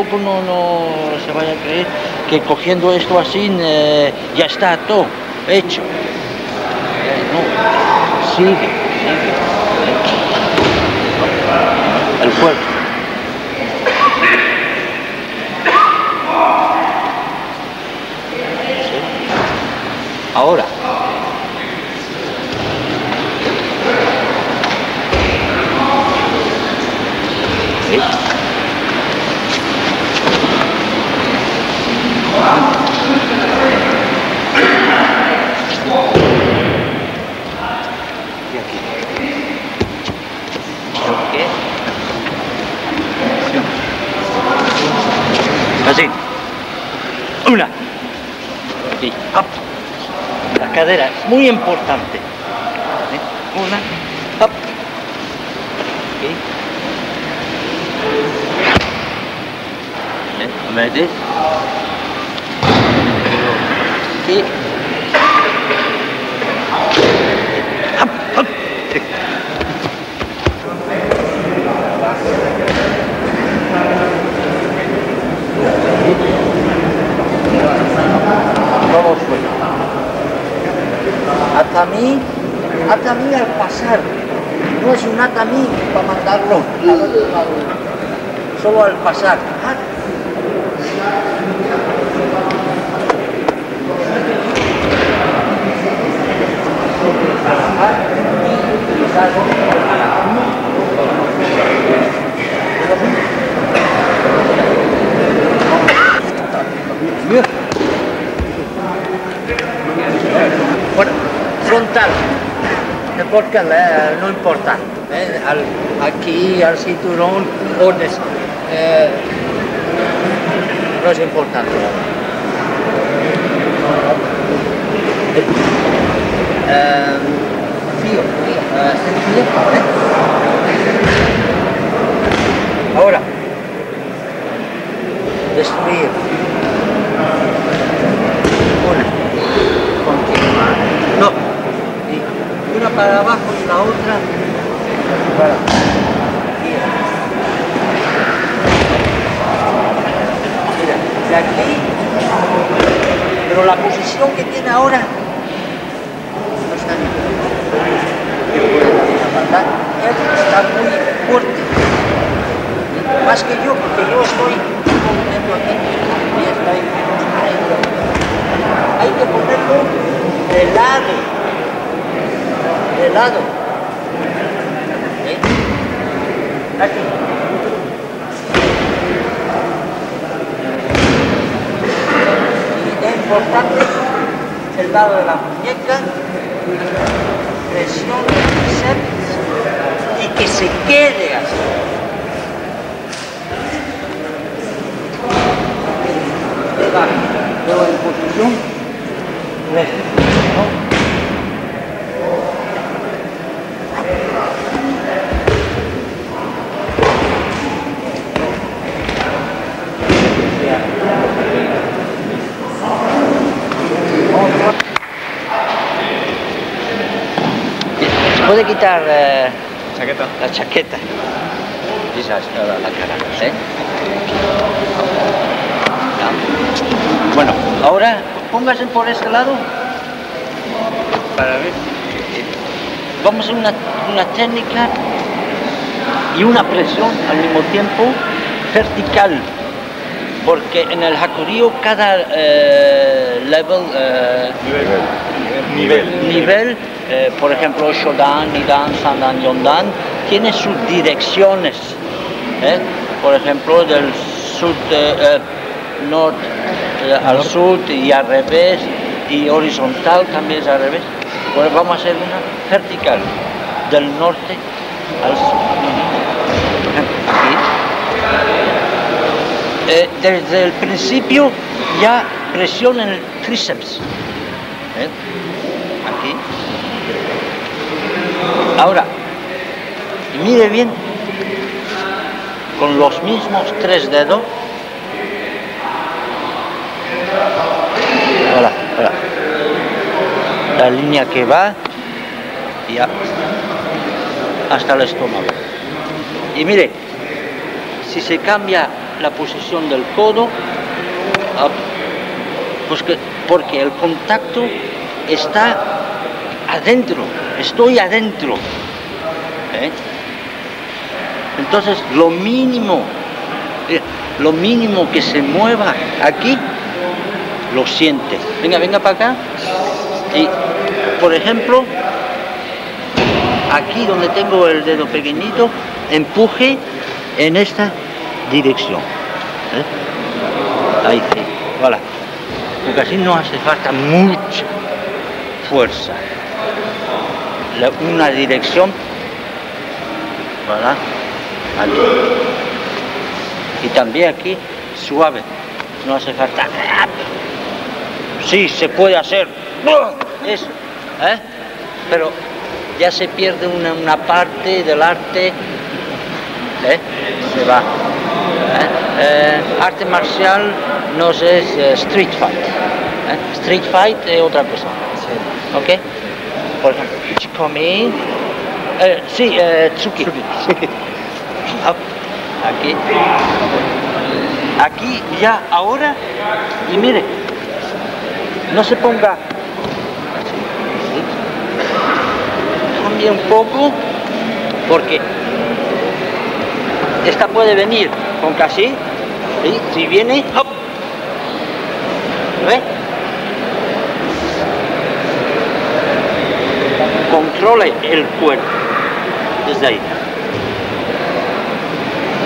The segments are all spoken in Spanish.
tampoco no, se vaya a creer que cogiendo esto así eh, ya está todo hecho. Eh, no, sigue, sigue. El cuerpo. Ahora. Y aquí. ¿Qué? Así. Una. Y up. La cadera es muy importante. ¿Eh? Una. Up. ¿Eh? ¿Metes? Y... Up, up. Vamos fuera. Hasta mí, hasta mí al pasar. No es un hasta mí para mandarlo. Solo al pasar. Ah, Bueno, No importa, eh, no importa. eh, aquí, al cinturón, pones. eh, no es importante. Eh, eh, ¿eh? Ahora, destruir. Una. Continuar. No. Y una para abajo y la otra para Mira. De aquí. Pero la posición que tiene ahora no está matar. Él está muy fuerte. Más que yo, porque yo estoy moviendo aquí. Y estoy ahí. Hay que ponerlo de lado. De lado. Aquí. Y es importante el lado de la muñeca, presión y que se quede así. Pega, luego en posición, recto, ¿no? ¿Se puede quitar eh, Chaqueta. la chaqueta? Toda la cara, ¿eh? Bueno, ahora póngase por este lado para ver. Vamos a una, una técnica y una presión al mismo tiempo vertical, porque en el hakurio cada eh, level, eh, Nivel. nivel, eh, por ejemplo, Shodan, Nidan, Sandan, Yondan, tiene sus direcciones. ¿eh? Por ejemplo, del sur, eh, norte al sur y al revés, y horizontal también es al revés. Bueno, vamos a hacer una vertical, del norte al sur. Aquí. Desde el principio ya presiona el tríceps. ¿eh? Aquí. Ahora, mire bien, con los mismos tres dedos. Hola, hola. La línea que va ya hasta el estómago. Y mire, si se cambia la posición del codo, ah, pues que- porque el contacto está adentro, estoy adentro. ¿eh? Entonces, lo mínimo, eh, lo mínimo que se mueva aquí, lo siente. Venga, venga para acá. Y, por ejemplo, aquí donde tengo el dedo pequeñito, empuje en esta dirección. ¿eh? Ahí sí. Porque así no hace falta mucha fuerza. Una dirección, ¿verdad? Aquí. Y también aquí, suave. No hace falta. Sí, se puede hacer. Eso. ¿eh? Pero ya se pierde una, una parte del arte. ¿eh? Se va. ¿eh? Eh, arte marcial no es eh, street fight. Street fight es otra cosa. ¿Ok? Por ejemplo, Chikomi. Eh, sí, eh, Tsuki. Ah, Aquí. Aquí ya ahora. Y mire. No se ponga. Cambie un poco. Porque esta puede venir con casi. ¿sí? Si viene. ¿Ve? El cuerpo. Desde ahí.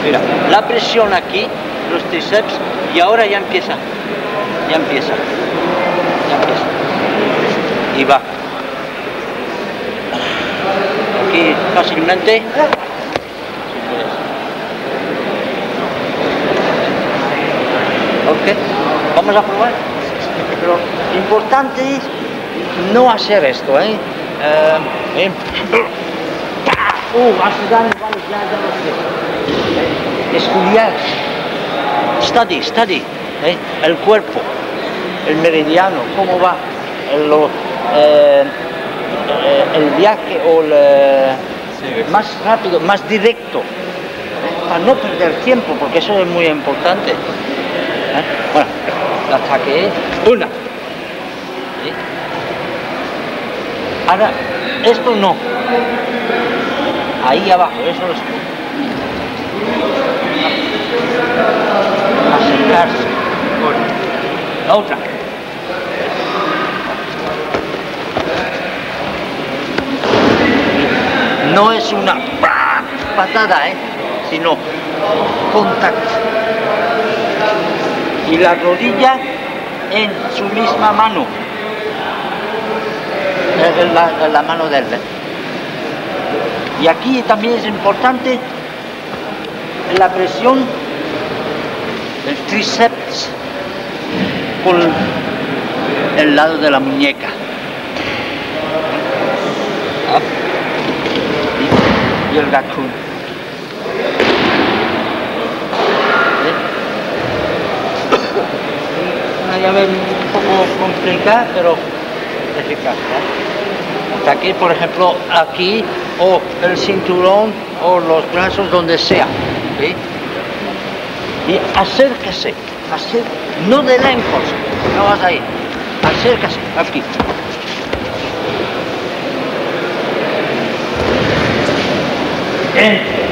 Mira, la presión aquí, los tríceps, y ahora ya empieza. Ya empieza. Ya empieza. Y va. Aquí fácilmente. Ok, vamos a probar. Pero importante es no hacer esto, ¿eh? Eh. Uh, ya lo sé. Estudiar. Study, study. ¿eh? El cuerpo, el meridiano, cómo va, el, lo- eh, el viaje o el, eh, más rápido, más directo, ¿eh? para no perder tiempo, porque eso es muy importante. Bueno, el ataque es una. ¿sí? Ahora, esto no. Ahí abajo, eso es. Acercarse. La otra. No es una patada, ¿eh? sino contacto. Y la rodilla en su misma mano. Eh, La, mano de él. ¿eh? Y aquí también es importante la presión del tríceps con el lado de la muñeca. Y, el. ¿Eh? Una llave un poco complicada, pero eficaz. Aquí, por ejemplo, aquí, o el cinturón, o los brazos, donde sea. Y acérquese, acer- no de lejos, no vas ahí, acércase, aquí. Entre.